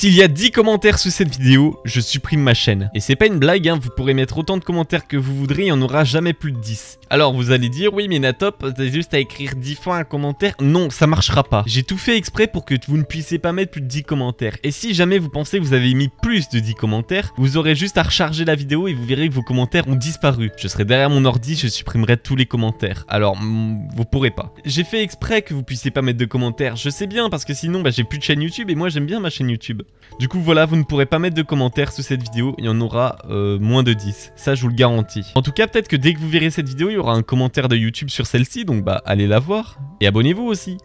S'il y a 10 commentaires sous cette vidéo, je supprime ma chaîne. Et c'est pas une blague, hein, vous pourrez mettre autant de commentaires que vous voudrez, il n'y en aura jamais plus de 10. Alors vous allez dire, oui mais Natop, t'as juste à écrire 10 fois un commentaire. Non, ça marchera pas. J'ai tout fait exprès pour que vous ne puissiez pas mettre plus de 10 commentaires. Et si jamais vous pensez que vous avez mis plus de 10 commentaires, vous aurez juste à recharger la vidéo et vous verrez que vos commentaires ont disparu. Je serai derrière mon ordi, je supprimerai tous les commentaires. Alors, mm, vous pourrez pas. J'ai fait exprès que vous puissiez pas mettre de commentaires. Je sais bien parce que sinon, bah, j'ai plus de chaîne YouTube et moi j'aime bien ma chaîne YouTube. Du coup, voilà, vous ne pourrez pas mettre de commentaires sous cette vidéo. Il y en aura euh, moins de 10. Ça, je vous le garantis. En tout cas, peut-être que dès que vous verrez cette vidéo, il y aura un commentaire de YouTube sur celle-ci. Donc, bah, allez la voir. Et abonnez-vous aussi.